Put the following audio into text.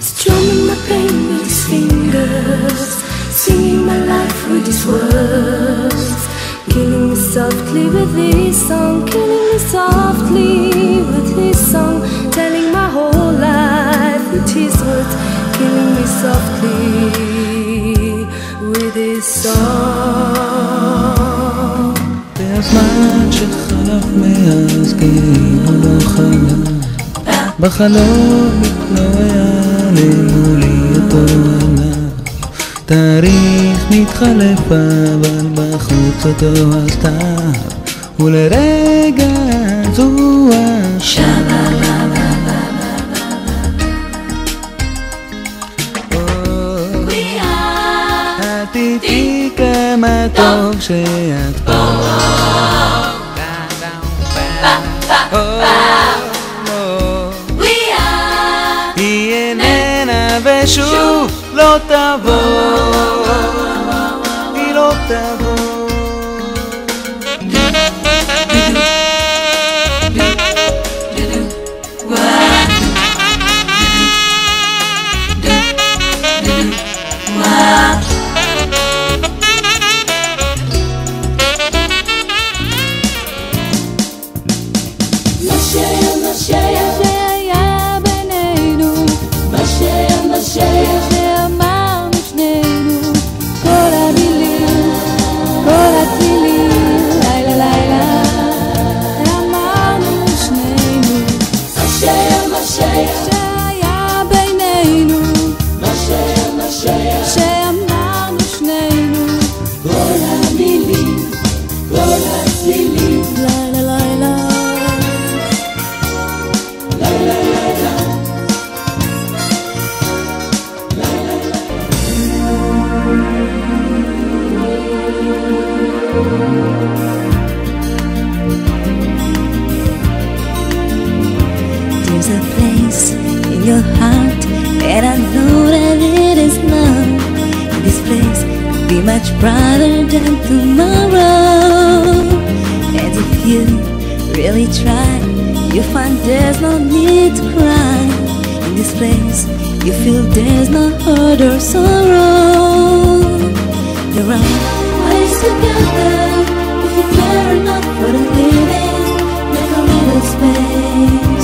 Strumming my pain with his fingers. Singing my life with his words. Killing me softly with his song Killing me softly with his song. Telling my whole life with his words Killing me softly with his song. There's much לך מאז כאילו לא חלם בחלום מתנועע למולי התואנה תאריך מתחלף אבל בחוץ אותו הסתר ולרגע זו השנה תטעי כמה טוב שאת פה. היא איננה ושוב לא תבוא. היא לא תבוא się na. Much brighter than tomorrow. And if you really try, you find there's no need to cry. In this place, you feel there's no hurt or sorrow. There are ways together if you care enough for the living. Make a little space,